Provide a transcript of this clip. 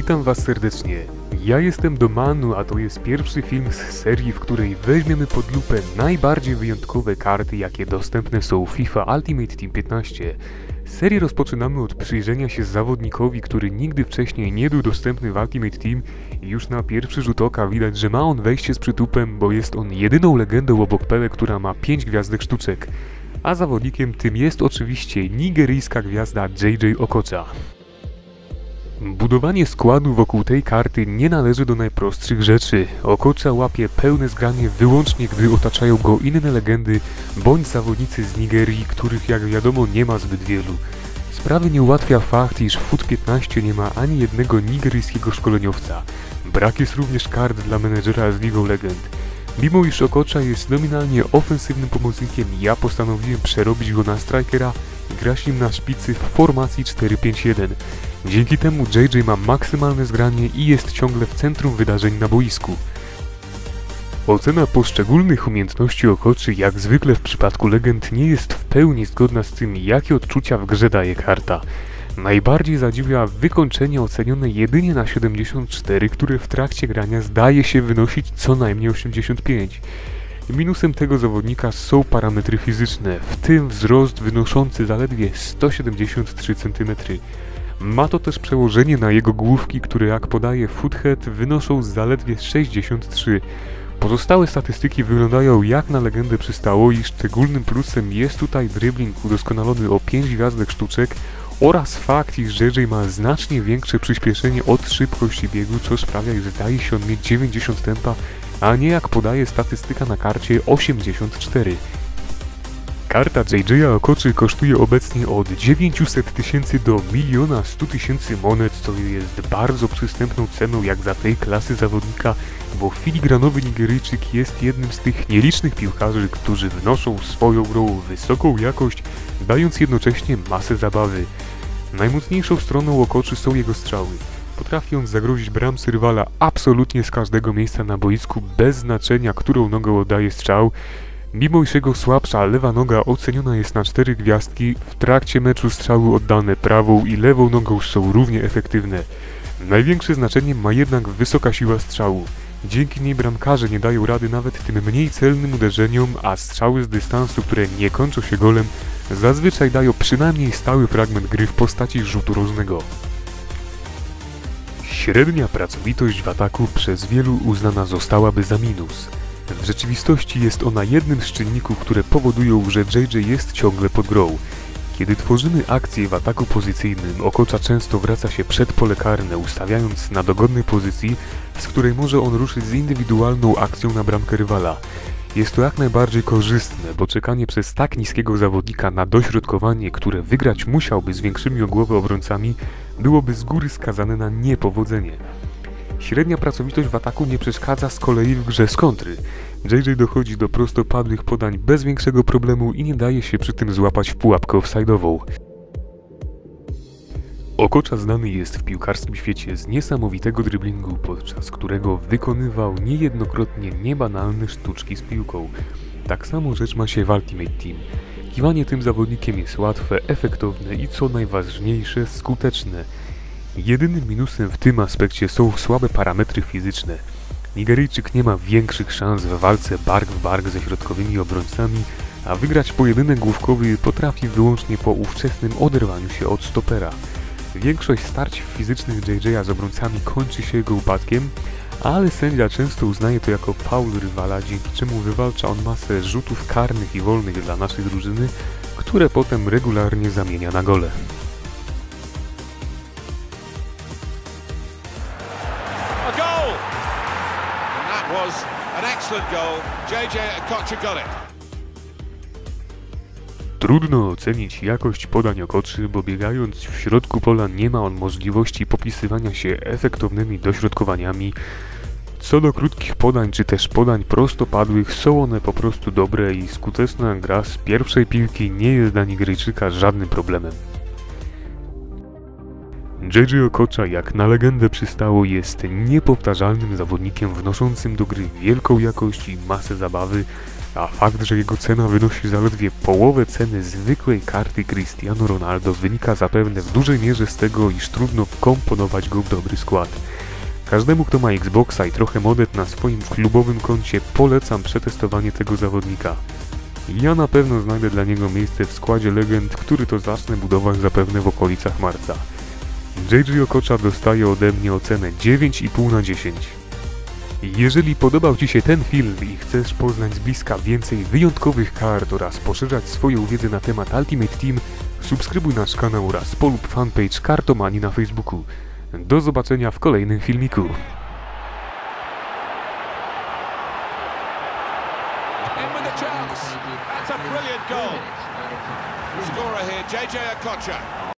Witam Was serdecznie. Ja jestem Domanu, a to jest pierwszy film z serii, w której weźmiemy pod lupę najbardziej wyjątkowe karty, jakie dostępne są w FIFA Ultimate Team 15. Serię rozpoczynamy od przyjrzenia się zawodnikowi, który nigdy wcześniej nie był dostępny w Ultimate Team i już na pierwszy rzut oka widać, że ma on wejście z przytupem, bo jest on jedyną legendą obok Pele, która ma 5 gwiazdek sztuczek. A zawodnikiem tym jest oczywiście nigeryjska gwiazda JJ Okocha. Budowanie składu wokół tej karty nie należy do najprostszych rzeczy. Okocza łapie pełne zgranie wyłącznie, gdy otaczają go inne legendy bądź zawodnicy z Nigerii, których jak wiadomo nie ma zbyt wielu. Sprawy nie ułatwia fakt, iż FUT 15 nie ma ani jednego nigeryjskiego szkoleniowca. Brak jest również kart dla menedżera z Ligą Legend. Mimo iż Okocza jest nominalnie ofensywnym pomocnikiem, ja postanowiłem przerobić go na strikera nim na szpicy w formacji 4-5-1. Dzięki temu JJ ma maksymalne zgranie i jest ciągle w centrum wydarzeń na boisku. Ocena poszczególnych umiejętności Okoczy, jak zwykle w przypadku legend, nie jest w pełni zgodna z tym, jakie odczucia w grze daje karta. Najbardziej zadziwia wykończenie ocenione jedynie na 74, które w trakcie grania zdaje się wynosić co najmniej 85. Minusem tego zawodnika są parametry fizyczne, w tym wzrost wynoszący zaledwie 173 cm. Ma to też przełożenie na jego główki, które jak podaje Foothead wynoszą zaledwie 63. Pozostałe statystyki wyglądają jak na legendę przystało i szczególnym plusem jest tutaj dribbling udoskonalony o 5 gwiazdek sztuczek oraz fakt, iż JJ ma znacznie większe przyspieszenie od szybkości biegu, co sprawia, iż zdaje się on mieć 90 tempa, a nie jak podaje statystyka na karcie 84. Karta JJ Okoczy kosztuje obecnie od 900 tysięcy do miliona 100 tysięcy monet, co jest bardzo przystępną ceną jak za tej klasy zawodnika, bo filigranowy Nigeryjczyk jest jednym z tych nielicznych piłkarzy, którzy wnoszą swoją grą wysoką jakość, dając jednocześnie masę zabawy. Najmocniejszą stroną Okoczy są jego strzały. Potrafi on zagrozić bramce rywala absolutnie z każdego miejsca na boisku, bez znaczenia, którą nogą oddaje strzał. Mimo iż jego słabsza lewa noga oceniona jest na 4 gwiazdki, w trakcie meczu strzały oddane prawą i lewą nogą są równie efektywne. Największe znaczenie ma jednak wysoka siła strzału. Dzięki niej bramkarze nie dają rady nawet tym mniej celnym uderzeniom, a strzały z dystansu, które nie kończą się golem, zazwyczaj dają przynajmniej stały fragment gry w postaci rzutu rożnego. Średnia pracowitość w ataku przez wielu uznana zostałaby za minus. W rzeczywistości jest ona jednym z czynników, które powodują, że JJ jest ciągle pod grą. Kiedy tworzymy akcję w ataku pozycyjnym, Okocza często wraca się przed pole karne, ustawiając na dogodnej pozycji, z której może on ruszyć z indywidualną akcją na bramkę rywala. Jest to jak najbardziej korzystne, bo czekanie przez tak niskiego zawodnika na dośrodkowanie, które wygrać musiałby z większymi o głowę obrońcami, byłoby z góry skazane na niepowodzenie. Średnia pracowitość w ataku nie przeszkadza z kolei w grze z kontry. JJ dochodzi do prostopadłych podań bez większego problemu i nie daje się przy tym złapać w pułapkę offside'ową. Okocza znany jest w piłkarskim świecie z niesamowitego driblingu, podczas którego wykonywał niejednokrotnie niebanalne sztuczki z piłką. Tak samo rzecz ma się w Ultimate Team. Kiwanie tym zawodnikiem jest łatwe, efektowne i co najważniejsze, skuteczne. Jedynym minusem w tym aspekcie są słabe parametry fizyczne. Nigeryjczyk nie ma większych szans w walce bark w bark ze środkowymi obrońcami, a wygrać pojedynek główkowy potrafi wyłącznie po ówczesnym oderwaniu się od stopera. Większość starć fizycznych JJ'a z obrońcami kończy się jego upadkiem, ale sędzia często uznaje to jako faul rywala, dzięki czemu wywalcza on masę rzutów karnych i wolnych dla naszej drużyny, które potem regularnie zamienia na gole. A goal! And that was an excellent goal. JJ Okocha got it. Trudno ocenić jakość podań okoczy, bo biegając w środku pola nie ma on możliwości popisywania się efektownymi dośrodkowaniami. Co do krótkich podań czy też podań prostopadłych, są one po prostu dobre i skuteczna gra z pierwszej piłki nie jest dla Nigeryjczyka żadnym problemem. JJ Okocha, jak na legendę przystało, jest niepowtarzalnym zawodnikiem wnoszącym do gry wielką jakość i masę zabawy, a fakt, że jego cena wynosi zaledwie połowę ceny zwykłej karty Cristiano Ronaldo wynika zapewne w dużej mierze z tego, iż trudno wkomponować go w dobry skład. Każdemu, kto ma Xboxa i trochę modet na swoim klubowym koncie, polecam przetestowanie tego zawodnika. Ja na pewno znajdę dla niego miejsce w składzie legend, który to zacznę budować zapewne w okolicach marca. JJ Okocza dostaje ode mnie ocenę 9,5 na 10. Jeżeli podobał Ci się ten film i chcesz poznać z bliska więcej wyjątkowych kart oraz poszerzać swoją wiedzę na temat Ultimate Team, subskrybuj nasz kanał oraz polub fanpage Kartomani na Facebooku. Do zobaczenia w kolejnym filmiku.